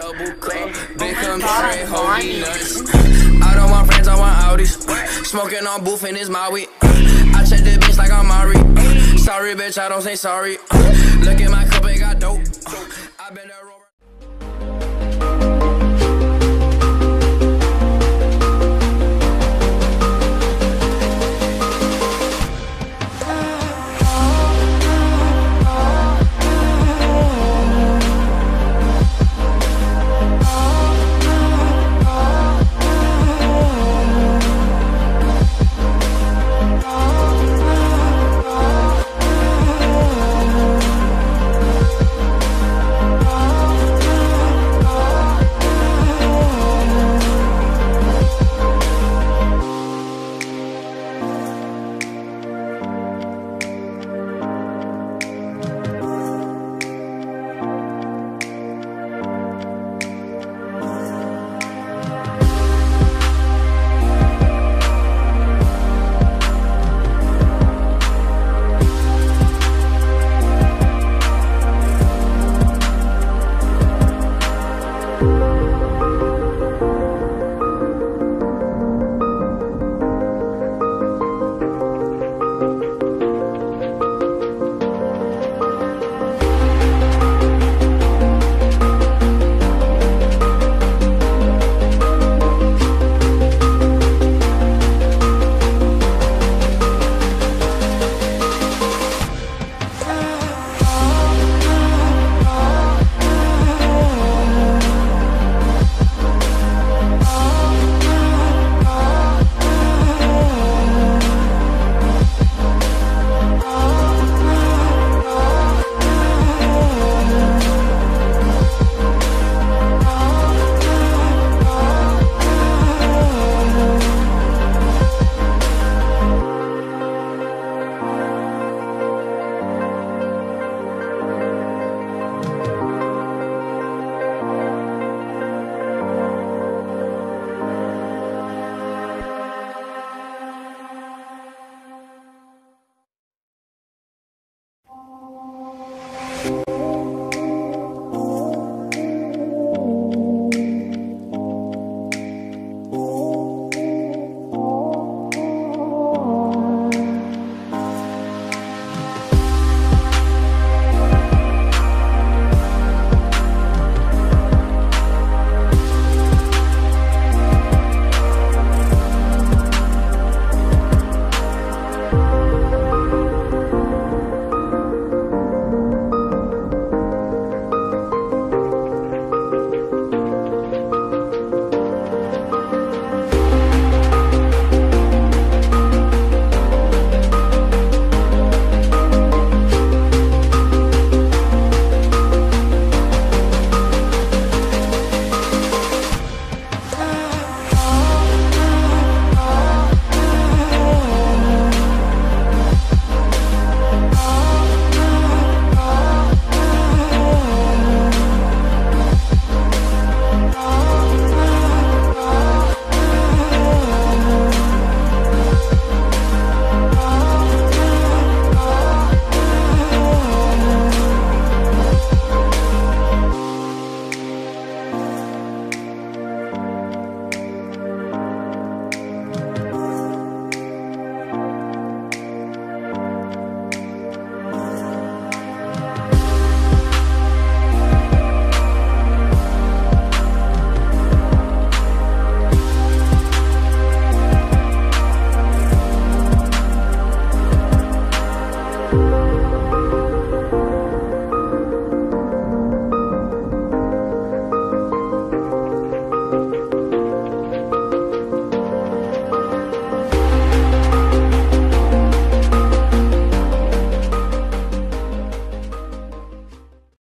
Big come straight, holy nuts. I don't want friends, I want Audis. Smoking on booth in his Maui. Uh, I check the bitch like I'm Mari. Uh, sorry, bitch, I don't say sorry. Uh, look at my cup, it got dope. I been